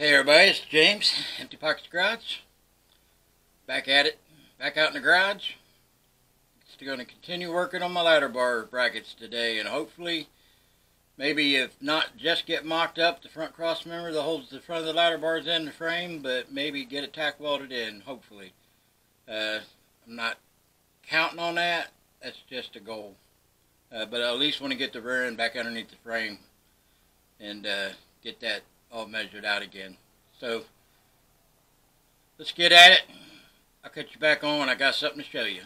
Hey everybody, it's James, Empty Pockets Garage. Back at it, back out in the garage. Still going to continue working on my ladder bar brackets today and hopefully, maybe if not just get mocked up the front cross member that holds the front of the ladder bars in the frame, but maybe get it tack welded in, hopefully. Uh, I'm not counting on that, that's just a goal. Uh, but I at least want to get the rear end back underneath the frame and uh, get that all measured out again. So let's get at it. I'll cut you back on when I got something to show you.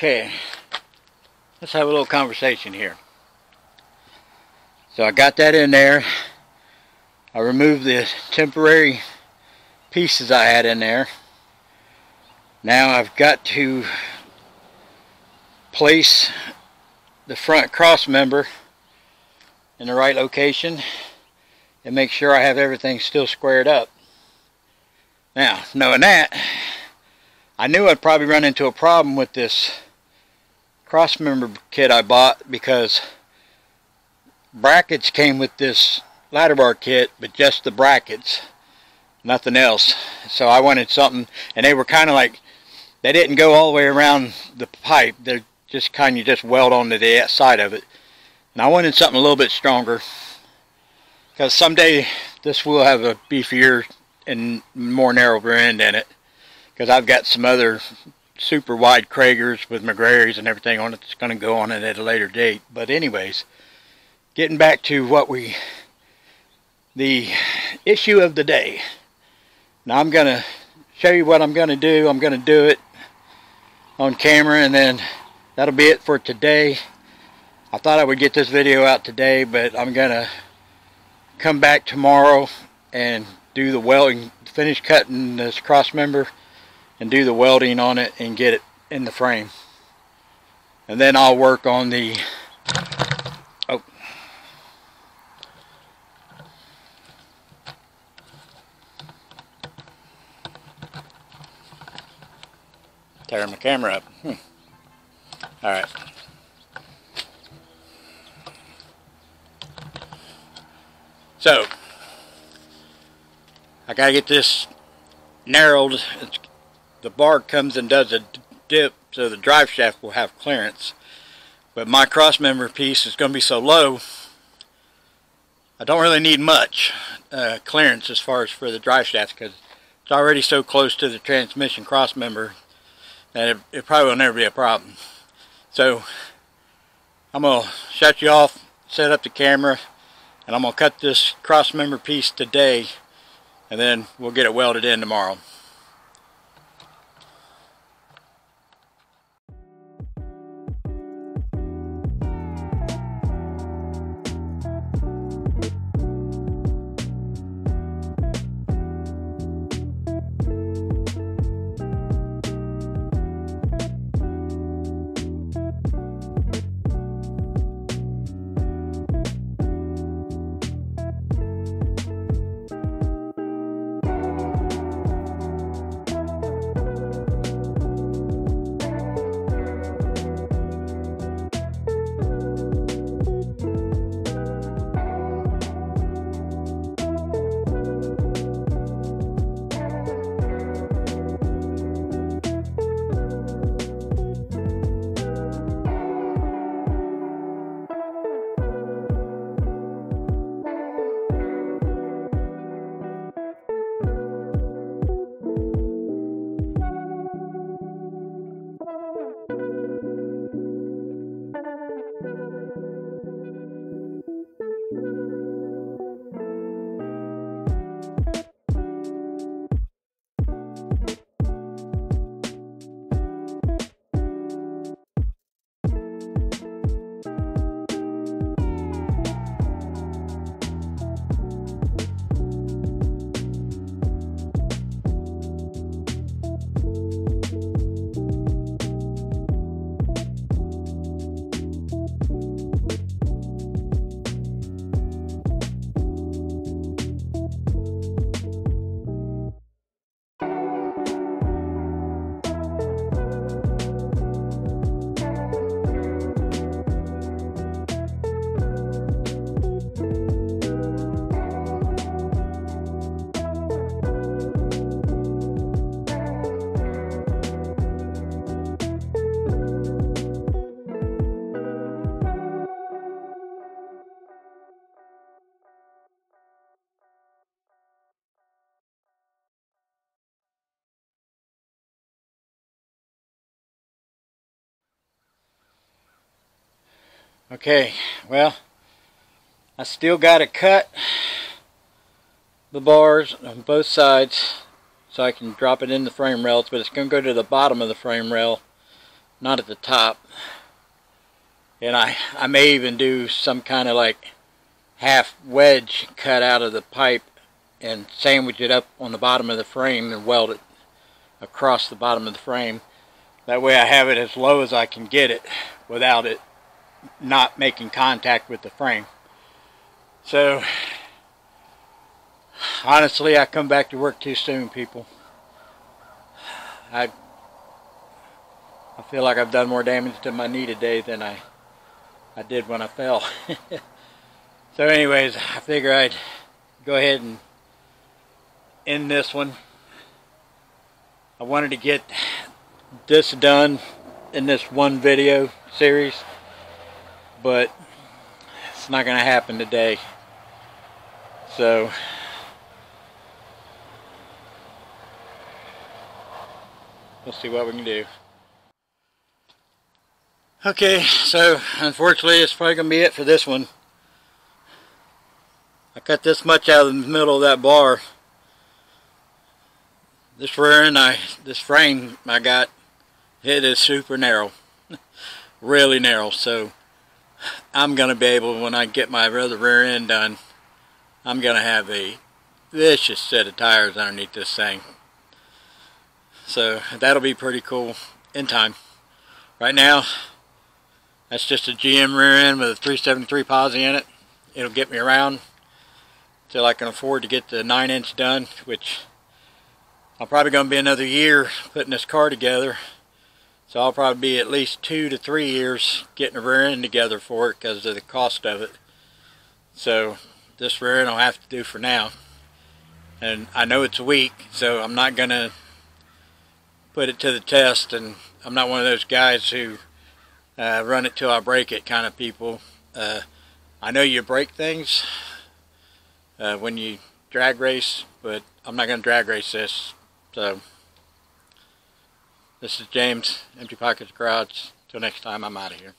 Okay, let's have a little conversation here. So I got that in there. I removed the temporary pieces I had in there. Now I've got to place the front cross member in the right location and make sure I have everything still squared up. Now, knowing that, I knew I'd probably run into a problem with this cross member kit I bought because brackets came with this ladder bar kit, but just the brackets, nothing else. So I wanted something, and they were kind of like, they didn't go all the way around the pipe. They're just kind of just weld onto the side of it. And I wanted something a little bit stronger because someday this will have a beefier and more narrow end in it because I've got some other super wide Cragars with McCreary's and everything on it that's going to go on it at a later date. But anyways, getting back to what we, the issue of the day. Now I'm going to show you what I'm going to do. I'm going to do it on camera and then that'll be it for today. I thought I would get this video out today, but I'm going to come back tomorrow and do the welding, finish cutting this cross member and do the welding on it and get it in the frame. And then I'll work on the oh tearing my camera up. Hmm. All right. So, I gotta get this narrowed. It's the bar comes and does a dip so the drive shaft will have clearance. But my cross member piece is going to be so low, I don't really need much uh, clearance as far as for the drive shaft because it's already so close to the transmission cross member that it, it probably will never be a problem. So I'm going to shut you off, set up the camera, and I'm going to cut this cross member piece today and then we'll get it welded in tomorrow. Okay, well, I still got to cut the bars on both sides so I can drop it in the frame rails, but it's going to go to the bottom of the frame rail not at the top. And I, I may even do some kind of like half wedge cut out of the pipe and sandwich it up on the bottom of the frame and weld it across the bottom of the frame. That way I have it as low as I can get it without it not making contact with the frame. So, honestly, I come back to work too soon, people. I I feel like I've done more damage to my knee today than I I did when I fell. so anyways, I figure I'd go ahead and end this one. I wanted to get this done in this one video series, but it's not going to happen today. So, we'll see what we can do. Okay, so unfortunately it's probably going to be it for this one. I cut this much out of the middle of that bar. This rear end, I, this frame I got, it is super narrow. really narrow, so I'm going to be able, when I get my other rear end done, I'm going to have a vicious set of tires underneath this thing. So that'll be pretty cool in time. Right now, that's just a GM rear end with a 373 posi in it. It'll get me around till I can afford to get the 9 inch done, which I'm probably going to be another year putting this car together. So I'll probably be at least two to three years getting a rear end together for it because of the cost of it. So this rear end I'll have to do for now. And I know it's weak, so I'm not going to put it to the test. And I'm not one of those guys who uh, run it till I break it kind of people. Uh, I know you break things uh, when you drag race, but I'm not going to drag race this. So. This is James, Empty Pockets Garage. Till next time, I'm out of here.